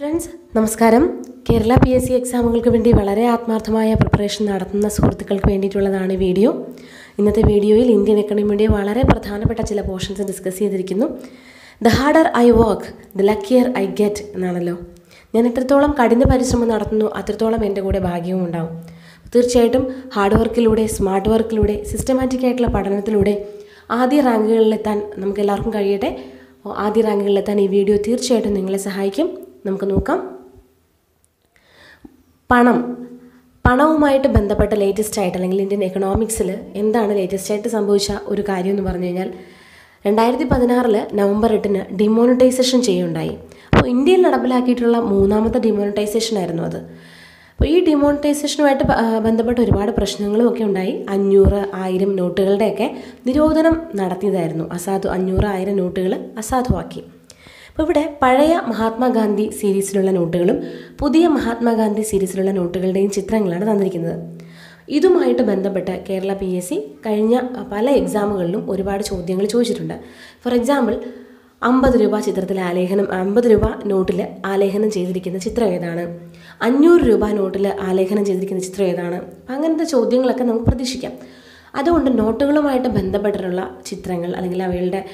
Friends നമസ്കാരം. Kerala P S C എക്സാമുകൾക്ക് വേണ്ടി വളരെ ആത്മാർത്ഥമായ പ്രിപ്പറേഷൻ നടത്തുന്ന സുഹൃത്തുക്കൾക്ക് വേണ്ടിയിട്ടുള്ളതാണ് വീഡിയോ ഇന്നത്തെ വീഡിയോയിൽ ഇന്ത്യൻ എക്കണമിയുടെ വളരെ പ്രധാനപ്പെട്ട ചില പോർഷൻസ് ഡിസ്കസ് ചെയ്തിരിക്കുന്നു. The harder I work the luckier I get എന്നാണല്ലോ. ഞാൻ എത്രത്തോളം കഠിന പരിശ്രമം നടത്തുന്നു അത്രത്തോളം എന്റെ കൂടെ ഭാഗ്യവും ഉണ്ടാവും. തീർച്ചയായിട്ടും ഹാർഡ് വർക്കിലൂടെ സ്മാർട്ട് വർക്കിലൂടെ സിസ്റ്റമാറ്റിക് ആയിട്ടുള്ള പഠനത്തിലൂടെ ആദ്യ റാങ്കുകളിലെത്താൻ നമുക്ക് എല്ലാവർക്കും കഴിയട്ടെ. ആദ്യ റാങ്കുകളിലെത്താൻ ഈ വീഡിയോ തീർച്ചയായിട്ടും നിങ്ങളെ സഹായിക്കും. നമുക്ക് നോക്കാം. പണം. പണവുമായിട്ട് ബന്ധപ്പെട്ട ലേറ്റസ്റ്റ് ആയിട്ട് അല്ലെങ്കിൽ ഇന്ത്യൻ എക്കണോമിക്സിൽ എന്താണ് ലേറ്റസ്റ്റ് ആയിട്ട് സംഭവിച്ച ഒരു കാര്യം എന്ന് പറഞ്ഞു കഴിഞ്ഞാൽ രണ്ടായിരത്തി പതിനാറിൽ നവംബർ എട്ടിന് ഡിമോണിറ്റൈസേഷൻ ചെയ്യുണ്ടായി. അപ്പോൾ ഇന്ത്യയിൽ നടപ്പിലാക്കിയിട്ടുള്ള മൂന്നാമത്തെ ഡിമോണിറ്റൈസേഷൻ ആയിരുന്നു അത്. അപ്പോൾ ഈ ഡിമോണിറ്റൈസേഷനുമായിട്ട് ബന്ധപ്പെട്ട ഒരുപാട് പ്രശ്നങ്ങളും ഒക്കെ ഉണ്ടായി. അഞ്ഞൂറ് ആയിരം നോട്ടുകളുടെയൊക്കെ നിരോധനം നടത്തിയതായിരുന്നു. അസാധു അഞ്ഞൂറ് ആയിരം നോട്ടുകൾ അസാധുവാക്കി. അപ്പോൾ ഇവിടെ പഴയ മഹാത്മാഗാന്ധി സീരീസിലുള്ള നോട്ടുകളും പുതിയ മഹാത്മാഗാന്ധി സീരീസിലുള്ള നോട്ടുകളുടെയും ചിത്രങ്ങളാണ് തന്നിരിക്കുന്നത്. ഇതുമായിട്ട് ബന്ധപ്പെട്ട് കേരള പി എസ് സി കഴിഞ്ഞ പല എക്സാമുകളിലും ഒരുപാട് ചോദ്യങ്ങൾ ചോദിച്ചിട്ടുണ്ട്. ഫോർ എക്സാമ്പിൾ അമ്പത് രൂപ ചിത്രത്തിൽ ആലേഖനം അമ്പത് രൂപ നോട്ടിൽ ആലേഖനം ചെയ്തിരിക്കുന്ന ചിത്രം ഏതാണ്? അഞ്ഞൂറ് രൂപ നോട്ടിൽ ആലേഖനം ചെയ്തിരിക്കുന്ന ചിത്രം ഏതാണ്? അങ്ങനത്തെ ചോദ്യങ്ങളൊക്കെ നമുക്ക് പ്രതീക്ഷിക്കാം. അതുകൊണ്ട് നോട്ടുകളുമായിട്ട് ബന്ധപ്പെട്ടിട്ടുള്ള ചിത്രങ്ങൾ അല്ലെങ്കിൽ അവയുടെ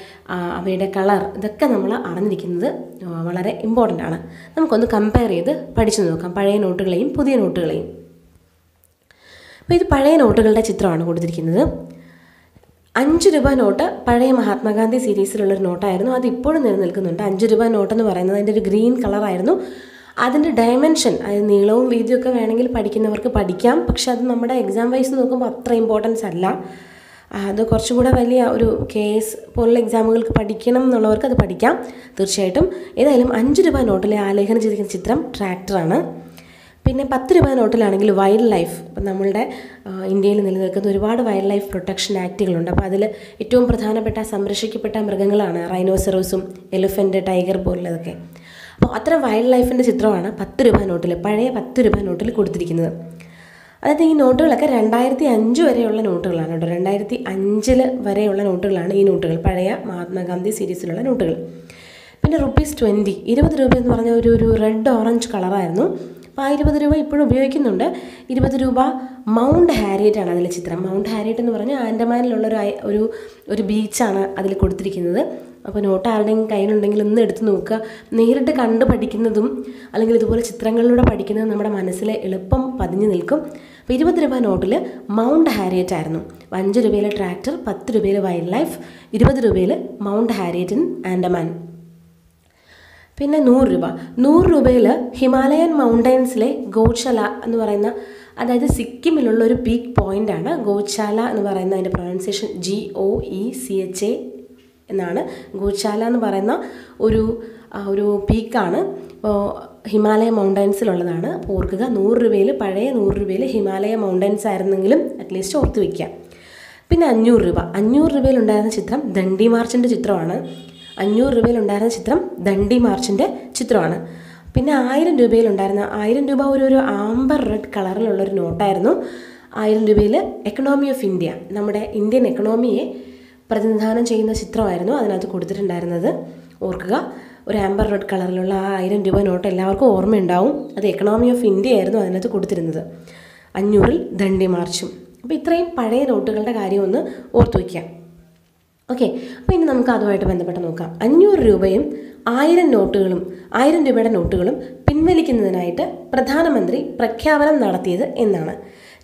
അവയുടെ കളർ ഇതൊക്കെ നമ്മൾ അറിഞ്ഞിരിക്കുന്നത് വളരെ ഇമ്പോർട്ടന്റ് ആണ്. നമുക്കൊന്ന് കമ്പയർ ചെയ്ത് പഠിച്ചു നോക്കാം. പഴയ നോട്ടുകളെയും പുതിയ നോട്ടുകളെയും. അപ്പോൾ ഇത് പഴയ നോട്ടുകളുടെ ചിത്രമാണ് കൊടുത്തിരിക്കുന്നത്. അഞ്ച് രൂപ നോട്ട് പഴയ മഹാത്മാഗാന്ധി സീരീസിലുള്ളൊരു നോട്ടായിരുന്നു. അത് ഇപ്പോഴും നിലനിൽക്കുന്നുണ്ട്. അഞ്ച് രൂപ നോട്ട് എന്ന് പറയുന്നത് അതിന്റെ ഒരു ഗ്രീൻ കളറായിരുന്നു. അതിന്റെ ഡയമെൻഷൻ അതായത് നീളവും വീതിയും ഒക്കെ വേണമെങ്കിൽ പഠിക്കുന്നവർക്ക് പഠിക്കാം. പക്ഷെ അത് നമ്മുടെ എക്സാം വൈസ് നോക്കുമ്പോൾ അത്ര ഇമ്പോർട്ടൻസ് അല്ല. അത് കുറച്ചും കൂടെ വലിയ ഒരു കേസ് പോലുള്ള എക്സാമുകൾക്ക് പഠിക്കണം എന്നുള്ളവർക്ക് അത് പഠിക്കാം. തീർച്ചയായിട്ടും. ഏതായാലും അഞ്ച് രൂപ നോട്ടിലെ ആലേഖനം ചെയ്തിരിക്കുന്ന ചിത്രം ട്രാക്ടറാണ് പിന്നെ പത്ത് രൂപ നോട്ടിലാണെങ്കിൽ വൈൽഡ് ലൈഫ് ഇപ്പം നമ്മളുടെ ഇന്ത്യയിൽ നിലനിൽക്കുന്ന ഒരുപാട് വൈൽഡ് ലൈഫ് പ്രൊട്ടക്ഷൻ ആക്റ്റുകളുണ്ട് അപ്പോൾ അതിൽ ഏറ്റവും പ്രധാനപ്പെട്ട സംരക്ഷിക്കപ്പെട്ട മൃഗങ്ങളാണ് റൈനോസറോസും എലിഫന്റ് ടൈഗർ പോലുള്ളതൊക്കെ. അപ്പോൾ അത്ര വൈൽഡ് ലൈഫിന്റെ ചിത്രമാണ് പത്ത് രൂപ നോട്ടിൽ പഴയ പത്ത് രൂപ നോട്ടിൽ കൊടുത്തിരിക്കുന്നത്. അതായത് ഈ നോട്ടുകളൊക്കെ രണ്ടായിരത്തി അഞ്ച് വരെയുള്ള നോട്ടുകളാണ് കേട്ടോ. രണ്ടായിരത്തി അഞ്ചിൽ വരെയുള്ള നോട്ടുകളാണ് ഈ നോട്ടുകൾ പഴയ മഹാത്മാഗാന്ധി സീരീസിലുള്ള നോട്ടുകൾ. പിന്നെ റുപ്പീസ് ട്വന്റി ഇരുപത് രൂപ എന്ന് പറഞ്ഞ ഒരു ഒരു റെഡ് ഓറഞ്ച് കളറായിരുന്നു അപ്പോൾ ആ ഇരുപത് രൂപ ഇപ്പോഴും ഉപയോഗിക്കുന്നുണ്ട്. ഇരുപത് രൂപ മൗണ്ട് ഹാരിയറ്റ് ആണ് അതിലെ ചിത്രം. മൗണ്ട് ഹാരിയറ്റ് എന്ന് പറഞ്ഞാൽ ആൻഡമാനിലുള്ള ഒരു ഒരു ഒരു ബീച്ചാണ് അതിൽ കൊടുത്തിരിക്കുന്നത്. അപ്പോൾ നോട്ട് ആരുടെയെങ്കിലും കയ്യിലുണ്ടെങ്കിൽ ഒന്ന് എടുത്ത് നോക്കുക. നേരിട്ട് കണ്ട് പഠിക്കുന്നതും അല്ലെങ്കിൽ ഇതുപോലെ ചിത്രങ്ങളിലൂടെ പഠിക്കുന്നതും നമ്മുടെ മനസ്സിൽ എളുപ്പം പതിഞ്ഞു നിൽക്കും. അപ്പോൾ ഇരുപത് രൂപ നോട്ടിൽ മൗണ്ട് ഹാരിയറ്റ് ആയിരുന്നു. അഞ്ച് രൂപയിലെ ട്രാക്ടർ പത്ത് രൂപയിലെ വൈൽഡ് ലൈഫ് ഇരുപത് രൂപയിൽ മൗണ്ട് ഹാരിയറ്റ് ഇൻ ആൻഡമാൻ പിന്നെ നൂറ് രൂപ. നൂറ് രൂപയിൽ ഹിമാലയൻ മൗണ്ടൈൻസിലെ ഗോശല എന്ന് പറയുന്ന അതായത് സിക്കിമിലുള്ള ഒരു പീക്ക് പോയിന്റാണ് ഗോശാല എന്ന് പറയുന്ന അതിന്റെ pronunciation G O E C H A എന്നാണ് ഗോശാല എന്ന് പറയുന്ന ഒരു ഒരു പീക്കാണ്. ഇപ്പോൾ ഹിമാലയ മൗണ്ടൈൻസിലുള്ളതാണ്. അപ്പോൾ ഓർക്കുക നൂറ് രൂപയിൽ പഴയ നൂറ് രൂപയിൽ ഹിമാലയ മൗണ്ടൈൻസ് ആയിരുന്നെങ്കിലും അറ്റ്ലീസ്റ്റ് ഓർത്ത് വയ്ക്കുക പിന്നെ അഞ്ഞൂറ് രൂപ. അഞ്ഞൂറ് രൂപയിലുണ്ടായിരുന്ന ചിത്രം ദണ്ഡി മാർച്ചിന്റെ ചിത്രമാണ്. അഞ്ഞൂറ് രൂപയിലുണ്ടായിരുന്ന ചിത്രം ദണ്ഡി മാർച്ചിന്റെ ചിത്രമാണ്. പിന്നെ ആയിരം രൂപയിലുണ്ടായിരുന്ന ആയിരം രൂപ ഒരു ഒരു ആംബർ റെഡ് കളറിലുള്ളൊരു നോട്ടായിരുന്നു. ആയിരം രൂപയിൽ എക്കണോമി ഓഫ് ഇന്ത്യ നമ്മുടെ ഇന്ത്യൻ എക്കണോമിയെ പ്രതിനിധാനം ചെയ്യുന്ന ചിത്രമായിരുന്നു അതിനകത്ത് കൊടുത്തിട്ടുണ്ടായിരുന്നത്. ഓർക്കുക ഒരു ആംബർ റെഡ് കളറിലുള്ള ആ ആയിരം രൂപ നോട്ട് എല്ലാവർക്കും ഓർമ്മയുണ്ടാവും. അത് എക്കണോമി ഓഫ് ഇന്ത്യ ആയിരുന്നു അതിനകത്ത് കൊടുത്തിരുന്നത്. അഞ്ഞൂറിൽ ദണ്ഡി മാർച്ചും. അപ്പോൾ ഇത്രയും പഴയ നോട്ടുകളുടെ കാര്യം ഒന്ന് ഓർത്തു വയ്ക്കാം ഓക്കെ അപ്പോൾ ഇനി നമുക്ക് അതുമായിട്ട് ബന്ധപ്പെട്ട് നോക്കാം. അഞ്ഞൂറ് രൂപയും ആയിരം നോട്ടുകളും ആയിരം രൂപയുടെ നോട്ടുകളും പിൻവലിക്കുന്നതിനായിട്ട് പ്രധാനമന്ത്രി പ്രഖ്യാപനം നടത്തിയത് എന്നാണ്.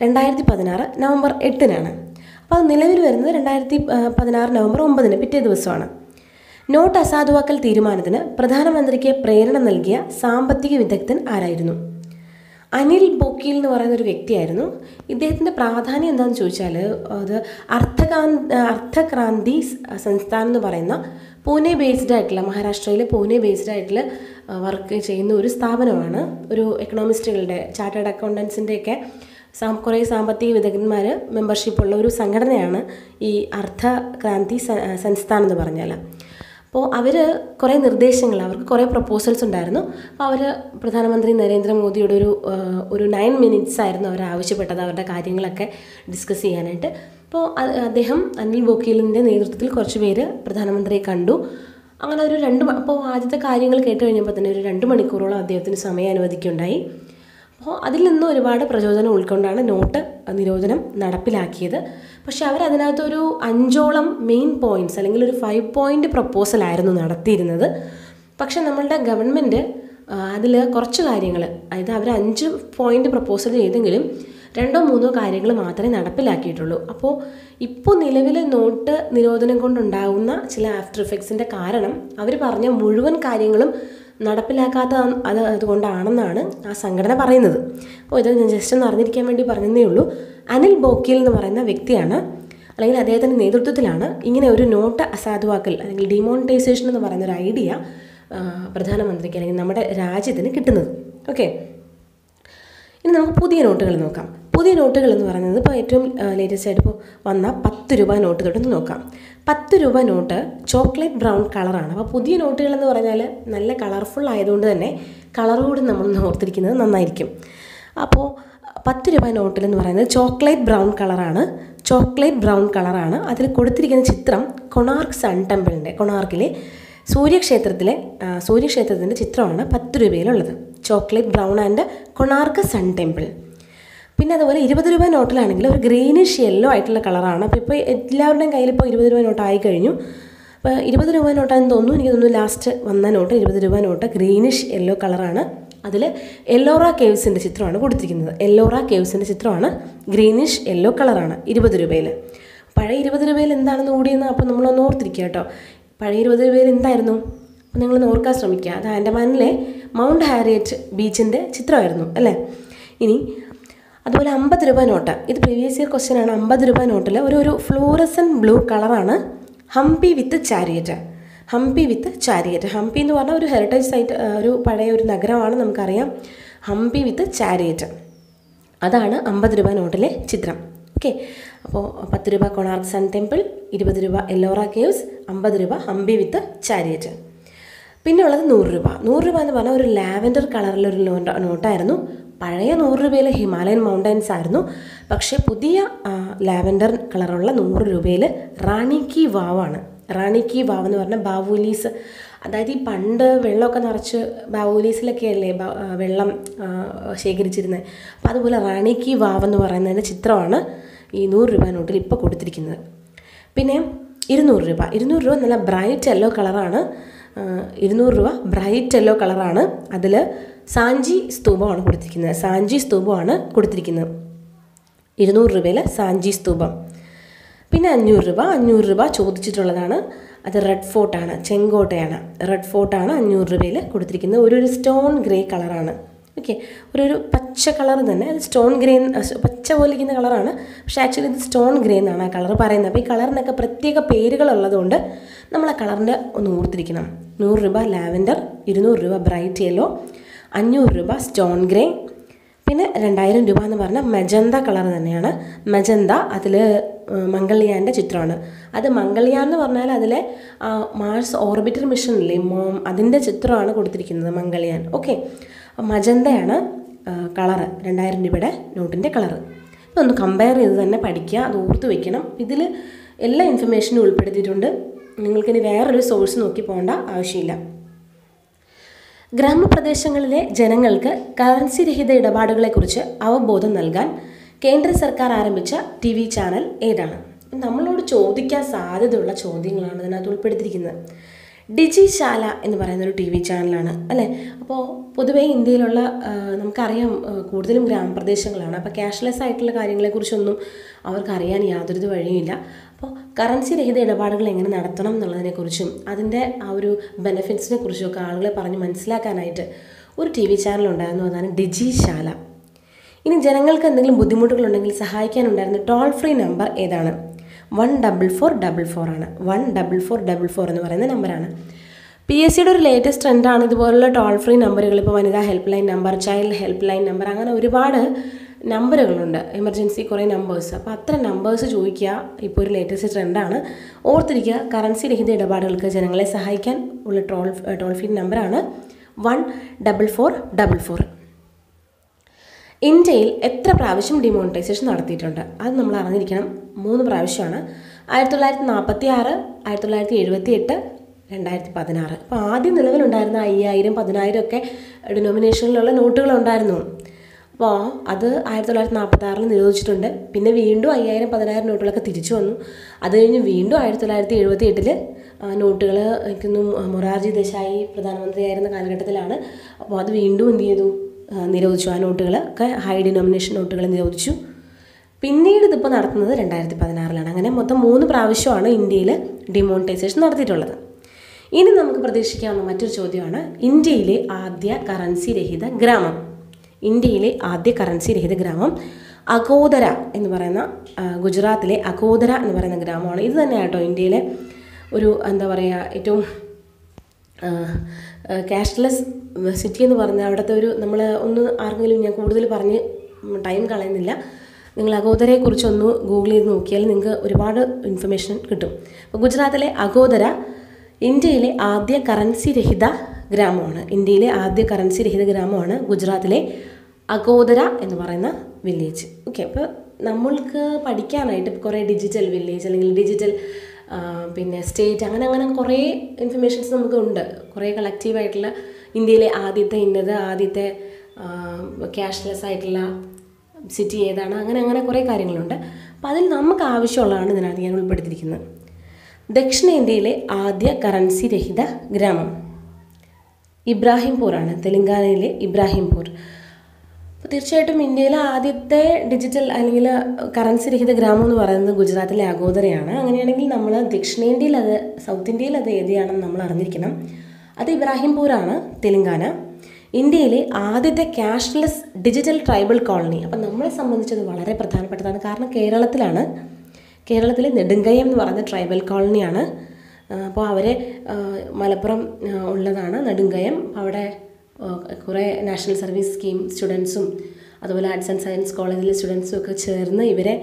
രണ്ടായിരത്തി പതിനാറ് നവംബർ എട്ടിനാണ്. അപ്പോൾ നിലവിൽ വരുന്നത് രണ്ടായിരത്തി പതിനാറ് നവംബർ ഒമ്പതിന് പിറ്റേ ദിവസമാണ്. നോട്ട് അസാധുവാക്കൽ തീരുമാനത്തിന് പ്രധാനമന്ത്രിക്ക് പ്രേരണ നൽകിയ സാമ്പത്തിക വിദഗ്ധൻ ആരായിരുന്നു? അനിൽ ബോക്കിൽ എന്ന് പറയുന്ന ഒരു വ്യക്തിയായിരുന്നു. ഇദ്ദേഹത്തിന്റെ പ്രാധാന്യം എന്താണെന്ന് ചോദിച്ചാൽ അത് അർത്ഥകാന് അർത്ഥക്രാന്തി സംസ്ഥാനം എന്ന് പറയുന്ന പൂനെ ബേസ്ഡ് ആയിട്ടുള്ള മഹാരാഷ്ട്രയിലെ പൂനെ ബേസ്ഡ് ആയിട്ടുള്ള വർക്ക് ചെയ്യുന്ന ഒരു സ്ഥാപനമാണ്. ഒരു എക്കണോമിസ്റ്റുകളുടെ ചാർട്ടേഡ് അക്കൗണ്ടൻസിന്റെയൊക്കെ കുറേ സാമ്പത്തിക വിദഗ്ധന്മാർ മെമ്പർഷിപ്പുള്ള ഒരു സംഘടനയാണ് ഈ അർദ്ധ ക്രാന്തി സംസ്ഥാനം എന്ന് പറഞ്ഞാൽ അപ്പോൾ അവർ കുറേ നിർദ്ദേശങ്ങൾ അവർക്ക് കുറേ പ്രപ്പോസൽസ് ഉണ്ടായിരുന്നു. അപ്പോൾ അവർ പ്രധാനമന്ത്രി നരേന്ദ്രമോദിയുടെ ഒരു ഒരു നയൻ മിനിറ്റ്സ് ആയിരുന്നു അവർ ആവശ്യപ്പെട്ടത് അവരുടെ കാര്യങ്ങളൊക്കെ ഡിസ്കസ് ചെയ്യാനായിട്ട്. അപ്പോൾ അദ്ദേഹം അനിൽ ബോക്കീലിന്റെ നേതൃത്വത്തിൽ കുറച്ച് പേര് പ്രധാനമന്ത്രിയെ കണ്ടു. അങ്ങനെ ഒരു രണ്ട് അപ്പോൾ ആദ്യത്തെ കാര്യങ്ങൾ കേട്ട് കഴിഞ്ഞപ്പോൾ തന്നെ ഒരു രണ്ട് മണിക്കൂറോളം അദ്ദേഹത്തിന് സമയം അനുവദിക്കുകയുണ്ടായി. അപ്പോൾ അതിൽ നിന്ന് ഒരുപാട് പ്രചോദനം ഉൾക്കൊണ്ടാണ് നോട്ട് നിരോധനം നടപ്പിലാക്കിയത്. പക്ഷേ അവരതിനകത്തൊരു അഞ്ചോളം മെയിൻ പോയിന്റ്സ് അല്ലെങ്കിൽ ഒരു ഫൈവ് പോയിന്റ് പ്രപ്പോസൽ ആയിരുന്നു നടത്തിയിരുന്നത്. പക്ഷേ നമ്മളുടെ ഗവൺമെന്റ് അതിൽ കുറച്ച് കാര്യങ്ങൾ അതായത് അവർ അഞ്ച് പോയിന്റ് പ്രപ്പോസൽ ചെയ്തെങ്കിലും രണ്ടോ മൂന്നോ കാര്യങ്ങൾ മാത്രമേ നടപ്പിലാക്കിയിട്ടുള്ളൂ. അപ്പോൾ ഇപ്പോൾ നിലവിൽ നോട്ട് നിരോധനം കൊണ്ടുണ്ടാകുന്ന ചില ആഫ്റ്റർ ഇഫക്ട്സിന്റെ കാരണം അവർ പറഞ്ഞ മുഴുവൻ കാര്യങ്ങളും നടപ്പിലാക്കാത്ത അത് അതുകൊണ്ടാണെന്നാണ് ആ സംഘടന പറയുന്നത്. അപ്പോൾ ഇത് ഞാൻ ജസ്റ്റ് ഒന്ന് അറിഞ്ഞിരിക്കാൻ വേണ്ടി പറഞ്ഞതേ ഉള്ളൂ. അനിൽ ബോക്കിൽ എന്ന് പറയുന്ന വ്യക്തിയാണ് അല്ലെങ്കിൽ അദ്ദേഹത്തിന്റെ നേതൃത്വത്തിലാണ് ഇങ്ങനെ ഒരു നോട്ട് അസാധുവാക്കൽ അല്ലെങ്കിൽ ഡിമോണിറ്റൈസേഷൻ എന്ന് പറയുന്ന ഒരു ഐഡിയ പ്രധാനമന്ത്രിക്ക് അല്ലെങ്കിൽ നമ്മുടെ രാജ്യത്തിന് കിട്ടുന്നത്. ഓക്കെ ഇനി നമുക്ക് പുതിയ നോട്ടുകൾ നോക്കാം. പുതിയ നോട്ടുകൾ എന്ന് പറയുന്നത് ഇപ്പോൾ ഏറ്റവും ലേറ്റസ്റ്റ് ആയിട്ട് ഇപ്പോൾ വന്ന പത്ത് രൂപ നോട്ട് തൊട്ട് നോക്കാം. പത്ത് രൂപ നോട്ട് ചോക്ലേറ്റ് ബ്രൗൺ കളറാണ്. അപ്പോൾ പുതിയ നോട്ടുകൾ എന്ന് പറഞ്ഞാൽ നല്ല കളർഫുൾ ആയതുകൊണ്ട് തന്നെ കളർ കൂടി നമ്മൾ ഓർത്തിരിക്കുന്നത് നന്നായിരിക്കും. അപ്പോൾ പത്ത് രൂപ നോട്ടിൽ എന്ന് പറയുന്നത് ചോക്ലേറ്റ് ബ്രൗൺ കളറാണ്. ചോക്ലേറ്റ് ബ്രൗൺ കളറാണ്. അതിൽ കൊടുത്തിരിക്കുന്ന ചിത്രം കൊണാർക്ക് സൺ ടെമ്പിളിന്റെ കൊണാർക്കിലെ സൂര്യക്ഷേത്രത്തിലെ സൂര്യക്ഷേത്രത്തിന്റെ ചിത്രമാണ് പത്ത് രൂപയിലുള്ളത്. Chocolate brown and Konark sun temple. പിന്നെ അതുപോലെ ഇരുപത് രൂപ നോട്ടിലാണെങ്കിൽ ഒരു ഗ്രീനിഷ് യെല്ലോ ആയിട്ടുള്ള കളറാണ് അപ്പോൾ ഇപ്പോൾ എല്ലാവരുടെയും കയ്യിൽ ഇപ്പോൾ ഇരുപത് രൂപ നോട്ട് ആയി കഴിഞ്ഞു. അപ്പോൾ ഇരുപത് രൂപ നോട്ടാണെന്ന് തോന്നുന്നു. എനിക്ക് തോന്നുന്നു ലാസ്റ്റ് വന്ന നോട്ട് ഇരുപത് രൂപ നോട്ട് ഗ്രീനിഷ് യെല്ലോ കളറാണ് അതിൽ എല്ലോറ കേവ്സിന്റെ ചിത്രമാണ് കൊടുത്തിരിക്കുന്നത്. എല്ലോറ കേവ്സിന്റെ ചിത്രമാണ് ഗ്രീനിഷ് യെല്ലോ കളറാണ് ഇരുപത് രൂപയിൽ പഴയ ഇരുപത് രൂപയിൽ എന്താണെന്ന് കൂടിയെന്ന് അപ്പോൾ നമ്മളൊന്ന് ഓർത്തിരിക്കുക കേട്ടോ. പഴയ ഇരുപത് രൂപയിൽ എന്തായിരുന്നു? അപ്പോൾ നിങ്ങളൊന്ന് ഓർക്കാൻ ശ്രമിക്കുക. അത് ആൻഡമാനിലെ മൗണ്ട് ഹാരിയറ്റ് ബീച്ചിന്റെ ചിത്രമായിരുന്നു അല്ലേ? ഇനി അതുപോലെ അമ്പത് രൂപ നോട്ട്. ഇത് പ്രീവിയസ് ഇയർ ക്വസ്റ്റ്യൻ ആണ്. അമ്പത് രൂപ നോട്ടിൽ ഒരു ഒരു ഫ്ലൂറസൻ ബ്ലൂ കളറാണ് Hampi with chariot. Hampi with chariot. Hampi എന്ന് പറഞ്ഞാൽ ഒരു ഹെറിറ്റേജ് സൈറ്റ് ഒരു പഴയ ഒരു നഗരമാണ് നമുക്കറിയാം. Hampi with chariot. അതാണ് അമ്പത് രൂപ നോട്ടിലെ ചിത്രം. ഓക്കെ. അപ്പോൾ പത്ത് രൂപ കൊണാർക്ക് സൺ ടെമ്പിൾ ഇരുപത് രൂപ എല്ലോറ കേവ്സ് അമ്പത് രൂപ ഹംപി വിത്ത് ചാരിയറ്റ്. പിന്നെ ഉള്ളത് നൂറ് രൂപ. നൂറ് രൂപ എന്ന് പറഞ്ഞാൽ ഒരു ലാവൻഡർ കളറിലൊരു നോട്ട് നോട്ടായിരുന്നു. പഴയ നൂറ് രൂപയിൽ ഹിമാലയൻ മൗണ്ടൻസ് ആയിരുന്നു. പക്ഷേ പുതിയ ലാവൻഡർ കളറുള്ള നൂറ് രൂപയിൽ റാണി കി വാവാണ്. റാണി കി വാവ് എന്ന് പറഞ്ഞാൽ ബാവൂലീസ്. അതായത് ഈ പണ്ട് വെള്ളമൊക്കെ നിറച്ച് ബാവൂലീസിലൊക്കെ അല്ലേ വെള്ളം ശേഖരിച്ചിരുന്നത് അപ്പോൾ അതുപോലെ റാണി കി വാവ് എന്ന് പറയുന്നതിന്റെ ചിത്രമാണ് ഈ നൂറ് രൂപ നോട്ടിൽ ഇപ്പോൾ കൊടുത്തിരിക്കുന്നത്. പിന്നെ ഇരുന്നൂറ് രൂപ. ഇരുന്നൂറ് രൂപ നല്ല ബ്രൈറ്റ് യെല്ലോ കളറാണ്. ഇരുന്നൂറ് രൂപ ബ്രൈറ്റ് യെല്ലോ കളറാണ്. അതിൽ സാഞ്ചി സ്തൂപമാണ് കൊടുത്തിരിക്കുന്നത്. സാഞ്ചി സ്തൂപമാണ് കൊടുത്തിരിക്കുന്നത്. ഇരുന്നൂറ് രൂപയിലെ സാഞ്ചി സ്തൂപം. പിന്നെ അഞ്ഞൂറ് രൂപ അഞ്ഞൂറ് രൂപ ചോദിച്ചിട്ടുള്ളതാണ്. അത് റെഡ് ഫോർട്ടാണ് ചെങ്കോട്ടയാണ്. റെഡ് ഫോർട്ടാണ് അഞ്ഞൂറ് രൂപയിൽ കൊടുത്തിരിക്കുന്നത്. ഒരു ഒരു സ്റ്റോൺ ഗ്രേ കളറാണ്. ഓക്കെ. ഒരു ഒരു പച്ച കളർ തന്നെ. അത് സ്റ്റോൺ ഗ്രേ പച്ച പോലെ ഇരിക്കുന്ന കളറാണ്. പക്ഷേ ആക്ച്വലി ഇത് സ്റ്റോൺ ഗ്രേ എന്നാണ് ആ കളർ പറയുന്നത്. അപ്പോൾ ഈ കളറിനൊക്കെ പ്രത്യേക പേരുകളുള്ളതുകൊണ്ട് നമ്മൾ ആ കളറിന്റെ ഒന്ന് ഓർത്തിരിക്കണം. നൂറ് രൂപ ലാവൻഡർ ഇരുന്നൂറ് രൂപ ബ്രൈറ്റ് യെല്ലോ അഞ്ഞൂറ് രൂപ സ്റ്റോൺ ഗ്രേ പിന്നെ രണ്ടായിരം രൂപ എന്ന് പറഞ്ഞാൽ മജന്ത കളർ തന്നെയാണ്. മജന്ത അതിൽ മംഗൾയാന്റെ ചിത്രമാണ്. അത് മംഗൾയാൻ എന്ന് പറഞ്ഞാൽ അതിലെ മാർസ് ഓർബിറ്റർ ഇല്ലേ മോം അതിന്റെ ചിത്രമാണ് കൊടുത്തിരിക്കുന്നത് മംഗൾയാൻ. ഓക്കെ മജന്തയാണ് കളറ് രണ്ടായിരം രൂപയുടെ നോട്ടിന്റെ കളറ്. ഒന്ന് കമ്പയർ ചെയ്ത് തന്നെ പഠിക്കുക അത് ഓർത്ത് വെക്കണം. ഇതിൽ എല്ലാ ഇൻഫർമേഷനും ഉൾപ്പെടുത്തിയിട്ടുണ്ട്. നിങ്ങൾക്കിനി വേറൊരു സോഴ്സ് നോക്കി പോകേണ്ട ആവശ്യമില്ല. ഗ്രാമപ്രദേശങ്ങളിലെ ജനങ്ങൾക്ക് കറൻസി രഹിത ഇടപാടുകളെക്കുറിച്ച് അവബോധം നൽകാൻ കേന്ദ്ര സർക്കാർ ആരംഭിച്ച ടി വി ചാനൽ ഏതാണ്? നമ്മളോട് ചോദിക്കാൻ സാധ്യതയുള്ള ചോദ്യങ്ങളാണ് ഇതിനകത്ത് ഉൾപ്പെടുത്തിയിരിക്കുന്നത്. ഡിജിശാല എന്ന് പറയുന്ന ഒരു ടി വി ചാനലാണ് അല്ലേ? അപ്പോൾ പൊതുവേ ഇന്ത്യയിലുള്ള നമുക്കറിയാം കൂടുതലും ഗ്രാമപ്രദേശങ്ങളാണ്. അപ്പോൾ ക്യാഷ്ലെസ് ആയിട്ടുള്ള കാര്യങ്ങളെക്കുറിച്ചൊന്നും അവർക്ക് അറിയാൻ യാതൊരു വഴിയുമില്ല. കറൻസി രഹിത ഇടപാടുകൾ എങ്ങനെ നടത്തണം എന്നുള്ളതിനെക്കുറിച്ചും അതിന്റെ ആ ഒരു ബെനിഫിറ്റ്സിനെ കുറിച്ചും ഒക്കെ ആളുകളെ പറഞ്ഞ് മനസ്സിലാക്കാനായിട്ട് ഒരു ടി വി ചാനൽ ഉണ്ടായിരുന്നു അതാണ് ഡിജിശാല ഇനി ജനങ്ങൾക്ക് എന്തെങ്കിലും ബുദ്ധിമുട്ടുകളുണ്ടെങ്കിൽ സഹായിക്കാനുണ്ടായിരുന്ന ടോൾ ഫ്രീ നമ്പർ ഏതാണ്? One double four double four ആണ്. One double four double four എന്ന് പറയുന്ന നമ്പറാണ് പി എസ് സിയുടെ ഒരു ലേറ്റസ്റ്റ് ട്രെൻഡാണ് ഇതുപോലുള്ള ടോൾ ഫ്രീ നമ്പറുകൾ ഇപ്പോൾ വനിതാ helpline number child helpline number അങ്ങനെ ഒരുപാട് നമ്പറുകളുണ്ട്. എമർജൻസി കുറേ നമ്പേഴ്സ് അപ്പോൾ അത്ര നമ്പേഴ്സ് ചോദിക്കുക ഇപ്പോൾ ഒരു ലേറ്റസ്റ്റ് ട്രെൻഡാണ് ഓർത്തിരിക്കുക കറൻസി രഹിത ഇടപാടുകൾക്ക് ജനങ്ങളെ സഹായിക്കാൻ ഉള്ള ടോൾ ടോൾ ഫ്രീ നമ്പറാണ് one double four double four ഇന്ത്യയിൽ എത്ര പ്രാവശ്യം ഡിമോണിറ്റൈസേഷൻ നടത്തിയിട്ടുണ്ട്? അത് നമ്മൾ അറിഞ്ഞിരിക്കണം. മൂന്ന് പ്രാവശ്യമാണ്. ആയിരത്തി തൊള്ളായിരത്തി നാൽപ്പത്തി ആറ് ആയിരത്തി തൊള്ളായിരത്തി എഴുപത്തി എട്ട് രണ്ടായിരത്തി പതിനാറ് അപ്പോൾ ആദ്യം നിലവിലുണ്ടായിരുന്ന അയ്യായിരം പതിനായിരം ഒക്കെ ഡിനോമിനേഷനിലുള്ള നോട്ടുകളുണ്ടായിരുന്നു അപ്പോൾ അത് ആയിരത്തി തൊള്ളായിരത്തി നാൽപ്പത്തി ആറിൽ നിരോധിച്ചിട്ടുണ്ട്. പിന്നെ വീണ്ടും അയ്യായിരം പതിനായിരം നോട്ടുകളൊക്കെ തിരിച്ചു വന്നു. അത് കഴിഞ്ഞ് വീണ്ടും ആയിരത്തി തൊള്ളായിരത്തി എഴുപത്തി എട്ടിൽ നോട്ടുകൾ എനിക്കൊന്നും മൊറാർജി ദേശായി പ്രധാനമന്ത്രിയായിരുന്ന കാലഘട്ടത്തിലാണ്. അപ്പോൾ അത് വീണ്ടും എന്ത് ചെയ്തു? നിരോധിച്ചു. ആ നോട്ടുകൾ ഒക്കെ ഹൈ ഡിനോമിനേഷൻ നോട്ടുകൾ നിരോധിച്ചു. പിന്നീട് ഇതിപ്പോൾ നടത്തുന്നത് രണ്ടായിരത്തി പതിനാറിലാണ് അങ്ങനെ മൊത്തം മൂന്ന് പ്രാവശ്യമാണ് ഇന്ത്യയിൽ ഡിമോണിറ്റൈസേഷൻ നടത്തിയിട്ടുള്ളത്. ഇനി നമുക്ക് പ്രതീക്ഷിക്കാവുന്ന മറ്റൊരു ചോദ്യമാണ് ഇന്ത്യയിലെ ആദ്യ കറൻസി രഹിത ഗ്രാമം. ഇന്ത്യയിലെ ആദ്യ കറൻസി രഹിത ഗ്രാമം അഗോദര എന്ന് പറയുന്ന ഗുജറാത്തിലെ അഗോദര എന്ന് പറയുന്ന ഗ്രാമമാണ്. ഇത് തന്നെ കേട്ടോ ഇന്ത്യയിലെ ഒരു എന്താ പറയുക ഏറ്റവും ക്യാഷ്ലെസ് സിറ്റി എന്ന് പറഞ്ഞാൽ അവിടുത്തെ ഒരു നമ്മൾ ഒന്ന് ആർക്കെങ്കിലും ഞാൻ കൂടുതൽ പറഞ്ഞ് ടൈം കളയുന്നില്ല. നിങ്ങൾ അഗോദരയെക്കുറിച്ചൊന്ന് ഗൂഗിൾ ചെയ്ത് നോക്കിയാൽ നിങ്ങൾക്ക് ഒരുപാട് ഇൻഫർമേഷൻ കിട്ടും. അപ്പോൾ ഗുജറാത്തിലെ അഗോദര ഇന്ത്യയിലെ ആദ്യ കറൻസി രഹിത ഗ്രാമമാണ്. ഇന്ത്യയിലെ ആദ്യ കറൻസി രഹിത ഗ്രാമമാണ് ഗുജറാത്തിലെ അഗോദര എന്ന് പറയുന്ന വില്ലേജ് ഓക്കെ അപ്പോൾ നമ്മൾക്ക് പഠിക്കാനായിട്ട് കുറേ ഡിജിറ്റൽ വില്ലേജ് അല്ലെങ്കിൽ ഡിജിറ്റൽ പിന്നെ സ്റ്റേറ്റ് അങ്ങനെ അങ്ങനെ കുറേ ഇൻഫർമേഷൻസ് നമുക്ക് ഉണ്ട്. കുറേ കളക്റ്റീവായിട്ടുള്ള ഇന്ത്യയിലെ ആദ്യത്തെ ഇന്നത് ആദ്യത്തെ ക്യാഷ്ലെസ് ആയിട്ടുള്ള സിറ്റി ഏതാണ് അങ്ങനെ അങ്ങനെ കുറേ കാര്യങ്ങളുണ്ട്. അപ്പോൾ അതിൽ നമുക്ക് ആവശ്യമുള്ളതാണ് ഇതിനകത്ത് ഞാൻ ഉൾപ്പെടുത്തിയിരിക്കുന്നത്. ദക്ഷിണേന്ത്യയിലെ ആദ്യ കറൻസി രഹിത ഗ്രാമം. ഇബ്രാഹിംപൂറാണ് തെലങ്കാനയിലെ ഇബ്രാഹിംപൂർ. തീർച്ചയായിട്ടും ഇന്ത്യയിലെ ആദ്യത്തെ ഡിജിറ്റൽ അല്ലെങ്കിൽ കറൻസി രഹിത ഗ്രാമം എന്ന് പറയുന്നത് ഗുജറാത്തിലെ അഗോദരയാണ് അങ്ങനെയാണെങ്കിൽ നമ്മൾ ദക്ഷിണേന്ത്യയിൽ അത് സൗത്ത് ഇന്ത്യയിൽ അത് ഏതിയാണെന്ന് നമ്മൾ അറിഞ്ഞിരിക്കണം. അത് ഇബ്രാഹിംപൂറാണ് തെലങ്കാന. ഇന്ത്യയിലെ ആദ്യത്തെ ക്യാഷ്ലെസ് ഡിജിറ്റൽ ട്രൈബൽ കോളനി അപ്പം നമ്മളെ സംബന്ധിച്ചത് വളരെ പ്രധാനപ്പെട്ടതാണ്. കാരണം കേരളത്തിലാണ് കേരളത്തിലെ നെടുങ്കയം എന്ന് പറയുന്ന ട്രൈബൽ കോളനിയാണ് അപ്പോൾ അവരെ മലപ്പുറം ഉള്ളതാണ് നെടുങ്കയം. അവിടെ കുറേ നാഷണൽ സർവീസ് സ്കീം സ്റ്റുഡൻസും അതുപോലെ ആർട്സ് ആൻഡ് സയൻസ് കോളേജിലെ സ്റ്റുഡൻസും ഒക്കെ ചേർന്ന് ഇവരെ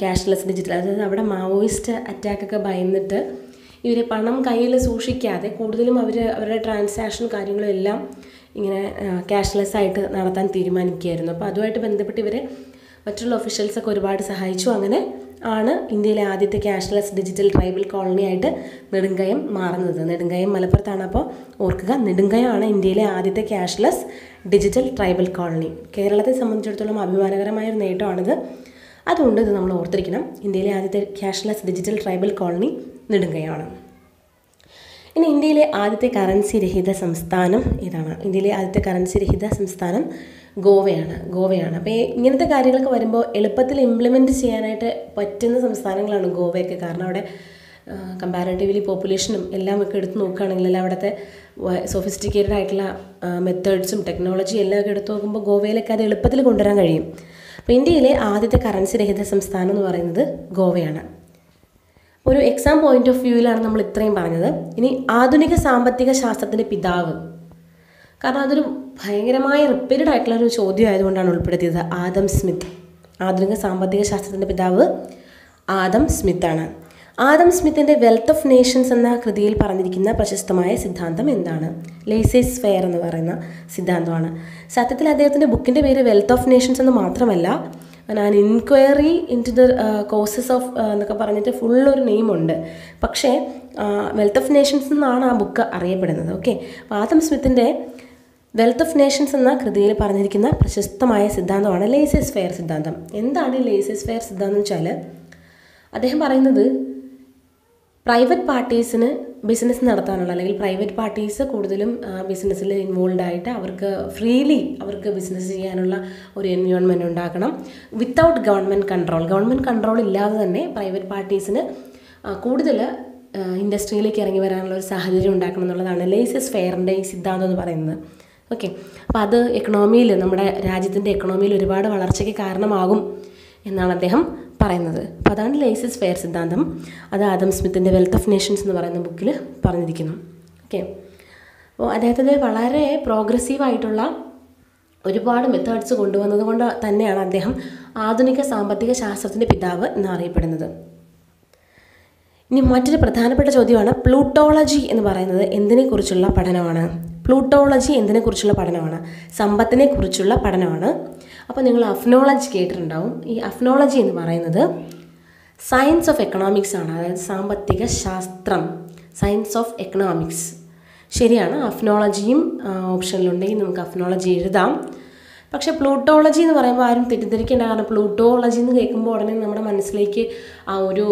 ക്യാഷ്ലെസ് ഡിജിറ്റൽ അതായത് അവിടെ മാവോയിസ്റ്റ് അറ്റാക്കൊക്കെ ഭയന്നിട്ട് ഇവരെ പണം കയ്യിൽ സൂക്ഷിക്കാതെ കൂടുതലും അവർ അവരുടെ ട്രാൻസാക്ഷൻ കാര്യങ്ങളും എല്ലാം ഇങ്ങനെ ക്യാഷ്ലെസ് ആയിട്ട് നടത്താൻ തീരുമാനിക്കുകയായിരുന്നു. അപ്പോൾ അതുമായിട്ട് ബന്ധപ്പെട്ട് ഇവരെ മറ്റുള്ള ഒഫീഷ്യൽസൊക്കെ ഒരുപാട് സഹായിച്ചു. അങ്ങനെ ആണ് ഇന്ത്യയിലെ ആദ്യത്തെ ക്യാഷ്ലെസ് ഡിജിറ്റൽ ട്രൈബൽ കോളനി ആയിട്ട് നെടുങ്കയം മാറുന്നത്. നെടുങ്കയം മലപ്പുറത്താണ്. അപ്പോൾ ഓർക്കുക നെടുങ്കയമാണ് ഇന്ത്യയിലെ ആദ്യത്തെ ക്യാഷ്ലെസ് ഡിജിറ്റൽ ട്രൈബൽ കോളനി കേരളത്തെ സംബന്ധിച്ചിടത്തോളം അഭിമാനകരമായ ഒരു നേട്ടമാണിത്. അതുകൊണ്ട് ഇത് നമ്മൾ ഓർത്തിരിക്കണം. ഇന്ത്യയിലെ ആദ്യത്തെ ക്യാഷ്ലെസ് ഡിജിറ്റൽ ട്രൈബൽ കോളനി നെടുങ്കയാണ് ഇനി ഇന്ത്യയിലെ ആദ്യത്തെ കറൻസി രഹിത സംസ്ഥാനം ഏതാണ്? ഇന്ത്യയിലെ ആദ്യത്തെ കറൻസി രഹിത സംസ്ഥാനം ഗോവയാണ് ഗോവയാണ്. അപ്പോൾ ഇങ്ങനത്തെ കാര്യങ്ങളൊക്കെ വരുമ്പോൾ എളുപ്പത്തിൽ ഇംപ്ലിമെന്റ് ചെയ്യാനായിട്ട് പറ്റുന്ന സംസ്ഥാനങ്ങളാണ് ഗോവയൊക്കെ. കാരണം അവിടെ കമ്പാരിറ്റീവ്ലി പോപ്പുലേഷനും എല്ലാം ഒക്കെ എടുത്ത് നോക്കുകയാണെങ്കിൽ അവിടുത്തെ സോഫിസ്റ്റിക്കേറ്റഡ് ആയിട്ടുള്ള മെത്തേഡ്സും ടെക്നോളജിയും എല്ലാം ഒക്കെ എടുത്ത് നോക്കുമ്പോൾ ഗോവയിലൊക്കെ അത് എളുപ്പത്തിൽ കൊണ്ടുവരാൻ കഴിയും. അപ്പോൾ ഇന്ത്യയിലെ ആദ്യത്തെ കറൻസി രഹിത സംസ്ഥാനം എന്ന് പറയുന്നത് ഗോവയാണ്. ഒരു എക്സാം പോയിന്റ് ഓഫ് വ്യൂവിലാണ് നമ്മൾ ഇത്രയും പറഞ്ഞത്. ഇനി ആധുനിക സാമ്പത്തിക ശാസ്ത്രത്തിന്റെ പിതാവ്. കാരണം അതൊരു ഭയങ്കരമായ റിപ്പീറ്റഡ് ആയിട്ടുള്ള ഒരു ചോദ്യം ആയതുകൊണ്ടാണ് ഉൾപ്പെടുത്തിയത്. Adam Smith. ആധുനിക സാമ്പത്തിക ശാസ്ത്രത്തിന്റെ പിതാവ് ആദം സ്മിത്താണ്. ആദം സ്മിത്തിന്റെ വെൽത്ത് ഓഫ് നേഷൻസ് എന്ന കൃതിയിൽ പറഞ്ഞിരിക്കുന്ന പ്രശസ്തമായ സിദ്ധാന്തം എന്താണ്? ലേസേസ് ഫെയർ എന്ന് പറയുന്ന സിദ്ധാന്തമാണ്. സത്യത്തിൽ അദ്ദേഹത്തിന്റെ ബുക്കിന്റെ പേര് വെൽത്ത് ഓഫ് നേഷൻസ് എന്ന് മാത്രമല്ല ഞാൻ inquiry into the causes of എന്നൊക്കെ പറഞ്ഞിട്ട് ഫുൾ ഒരു നെയിമുണ്ട് പക്ഷേ വെൽത്ത് ഓഫ് നേഷൻസ് എന്നാണ് ആ ബുക്ക് അറിയപ്പെടുന്നത്. ഓക്കെ അപ്പോൾ ആദം സ്മിത്തിന്റെ വെൽത്ത് ഓഫ് നേഷൻസ് എന്ന കൃതിയിൽ പറഞ്ഞിരിക്കുന്ന പ്രശസ്തമായ സിദ്ധാന്തമാണ് ലേസസ് ഫെയർ സിദ്ധാന്തം. എന്താണ് ഈ ലേസസ് ഫെയർ സിദ്ധാന്തം വെച്ചാൽ അദ്ദേഹം പറയുന്നത് പ്രൈവറ്റ് പാർട്ടീസിന് ബിസിനസ് നടത്താനുള്ള അല്ലെങ്കിൽ പ്രൈവറ്റ് പാർട്ടീസ് കൂടുതലും ബിസിനസ്സിൽ ഇൻവോൾവ് ആയിട്ട് അവർക്ക് ഫ്രീലി അവർക്ക് ബിസിനസ് ചെയ്യാനുള്ള ഒരു എൻവയോൺമെന്റ് ഉണ്ടാക്കണം without government control government control ഇല്ലാതെ തന്നെ പ്രൈവറ്റ് പാർട്ടീസിന് കൂടുതൽ ഇൻഡസ്ട്രിയിലേക്ക് ഇറങ്ങി വരാനുള്ള ഒരു സാഹചര്യം ഉണ്ടാക്കണം എന്നുള്ളതാണ് ലേസസ് ഫെയറിന്റെ ഈ സിദ്ധാന്തം എന്ന് പറയുന്നത്. ഓക്കെ അപ്പോൾ അത് എക്കണോമിയിൽ നമ്മുടെ രാജ്യത്തിന്റെ എക്കണോമിയിൽ ഒരുപാട് വളർച്ചയ്ക്ക് കാരണമാകും എന്നാണ് അദ്ദേഹം പറയുന്നത്. അപ്പോൾ അതാണ് ലേസസ് ഫെയർ സിദ്ധാന്തം. അത് ആദം സ്മിത്തിന്റെ വെൽത്ത് ഓഫ് നേഷൻസ് എന്ന് പറയുന്ന ബുക്കിൽ പറഞ്ഞിരിക്കുന്നു. ഓക്കെ അപ്പോൾ അദ്ദേഹത്തിന്റെ വളരെ പ്രോഗ്രസീവായിട്ടുള്ള ഒരുപാട് മെത്തേഡ്സ് കൊണ്ടുവന്നത് കൊണ്ട് തന്നെയാണ് അദ്ദേഹം ആധുനിക സാമ്പത്തിക ശാസ്ത്രത്തിന്റെ പിതാവ് എന്നറിയപ്പെടുന്നത്. ഇനി മറ്റൊരു പ്രധാനപ്പെട്ട ചോദ്യമാണ് പ്ലൂട്ടോളജി എന്ന് പറയുന്നത് എന്തിനെക്കുറിച്ചുള്ള പഠനമാണ്? പ്ലൂട്ടോളജി എന്തിനെക്കുറിച്ചുള്ള പഠനമാണ്? സമ്പത്തിനെക്കുറിച്ചുള്ള പഠനമാണ്. അപ്പോൾ നിങ്ങൾ അഫ്നോളജി കേട്ടിട്ടുണ്ടാവും. ഈ അഫ്നോളജി എന്ന് പറയുന്നത് സയൻസ് ഓഫ് എക്കണോമിക്സ് ആണ്. അതായത് സാമ്പത്തിക ശാസ്ത്രം. സയൻസ് ഓഫ് എക്കണോമിക്സ് ശരിയാണ്. അഫ്നോളജിയും ഓപ്ഷനിലുണ്ടെങ്കിൽ നമുക്ക് അഫ്നോളജി എഴുതാം. പക്ഷെ പ്ലൂട്ടോളജി എന്ന് പറയുമ്പോൾ ആരും തെറ്റിദ്ധരിക്കേണ്ട കാരണം പ്ലൂട്ടോളജി എന്ന് കേൾക്കുമ്പോൾ ഉടനെ നമ്മുടെ മനസ്സിലേക്ക് ആ ഒരു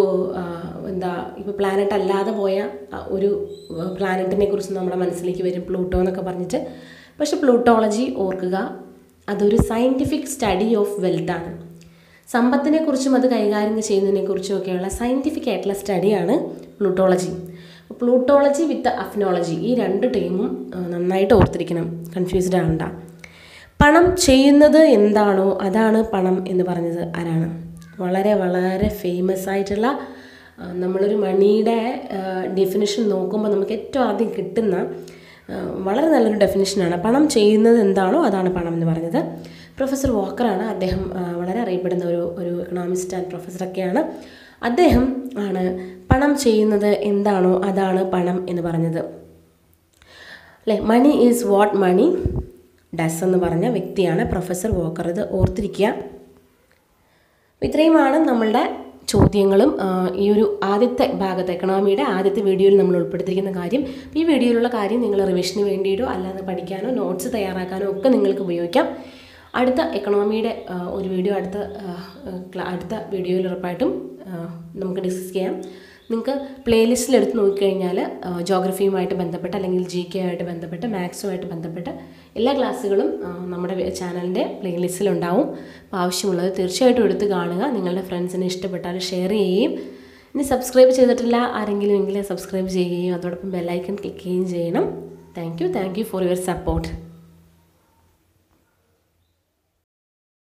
എന്താ ഇപ്പോൾ പ്ലാനറ്റ് അല്ലാതെ പോയ ഒരു പ്ലാനറ്റിനെ കുറിച്ച് നമ്മുടെ മനസ്സിലേക്ക് വരും. പ്ലൂട്ടോ എന്നൊക്കെ പറഞ്ഞിട്ട്. പക്ഷെ പ്ലൂട്ടോളജി ഓർക്കുക. അതൊരു സയന്റിഫിക് സ്റ്റഡി ഓഫ് വെൽത്താണ് സമ്പത്തിനെക്കുറിച്ചും സമ്പത്തിനെ അത് കൈകാര്യം ചെയ്യുന്നതിനെക്കുറിച്ചും ഒക്കെയുള്ള സയന്റിഫിക് ആയിട്ടുള്ള സ്റ്റഡിയാണ് പ്ലൂട്ടോളജി പ്ലൂട്ടോളജി വിത്ത് അഫ്നോളജി ഈ രണ്ട് ടീമും നന്നായിട്ട് ഓർത്തിരിക്കണം. കൺഫ്യൂസ്ഡ് ആവണ്ട. പണം ചെയ്യുന്നത് എന്താണോ അതാണ് പണം എന്ന് പറഞ്ഞത് ആരാണ്? വളരെ വളരെ ഫേമസ് ആയിട്ടുള്ള നമ്മളൊരു മണിയുടെ ഡെഫിനിഷൻ നോക്കുമ്പോൾ നമുക്ക് ഏറ്റവും ആദ്യം കിട്ടുന്ന വളരെ നല്ലൊരു ഡെഫിനിഷനാണ് പണം ചെയ്യുന്നത് എന്താണോ അതാണ് പണം എന്ന് പറഞ്ഞത്. പ്രൊഫസർ വോക്കറാണ് അദ്ദേഹം വളരെ അറിയപ്പെടുന്ന ഒരു ഒരു എക്കണോമിസ്റ്റ് ആൻഡ് പ്രൊഫസറൊക്കെയാണ് അദ്ദേഹം ആണ് പണം ചെയ്യുന്നത് എന്താണോ അതാണ് പണം എന്ന് പറഞ്ഞത്. അല്ലേ? Money is what money does എന്ന് പറഞ്ഞ വ്യക്തിയാണ് പ്രൊഫസർ വോക്കർ ഇത് ഓർത്തിരിക്കുക. ഇത്രയുമാണ് നമ്മളുടെ ചോദ്യങ്ങളും ഈ ഒരു ആദ്യത്തെ ഭാഗത്ത് എക്കണോമിയുടെ ആദ്യത്തെ വീഡിയോയിൽ നമ്മൾ ഉൾപ്പെടുത്തിയിരിക്കുന്ന കാര്യം ഈ വീഡിയോയിലുള്ള കാര്യം നിങ്ങൾ റിവിഷന് വേണ്ടിയിട്ടോ അല്ലാതെ പഠിക്കാനോ നോട്ട്സ് തയ്യാറാക്കാനോ ഒക്കെ നിങ്ങൾക്ക് ഉപയോഗിക്കാം. അടുത്ത എക്കണോമിയുടെ ഒരു വീഡിയോ അടുത്ത അടുത്ത വീഡിയോയിൽ ഉറപ്പായിട്ടും നമുക്ക് ഡിസ്കസ് ചെയ്യാം. നിങ്ങൾക്ക് പ്ലേലിസ്റ്റിൽ എടുത്ത് നോക്കിക്കഴിഞ്ഞാൽ ജോഗ്രഫിയുമായിട്ട് ബന്ധപ്പെട്ട് അല്ലെങ്കിൽ ജി കെ ആയിട്ട് ബന്ധപ്പെട്ട് മാത്സുമായിട്ട് ബന്ധപ്പെട്ട് എല്ലാ ക്ലാസ്സുകളും നമ്മുടെ ചാനലിന്റെ പ്ലേലിസ്റ്റിലുണ്ടാവും അപ്പോൾ ആവശ്യമുള്ളത് തീർച്ചയായിട്ടും എടുത്ത് കാണുക. നിങ്ങളുടെ ഫ്രണ്ട്സിന് ഇഷ്ടപ്പെട്ടാൽ ഷെയർ ചെയ്യുകയും ഇനി സബ്സ്ക്രൈബ് ചെയ്തിട്ടില്ല ആരെങ്കിലും എങ്കിലും സബ്സ്ക്രൈബ് ചെയ്യുകയും അതോടൊപ്പം ബെല്ലൈക്കൺ ക്ലിക്ക് ചെയ്യുകയും ചെയ്യണം. Thank you thank you for your support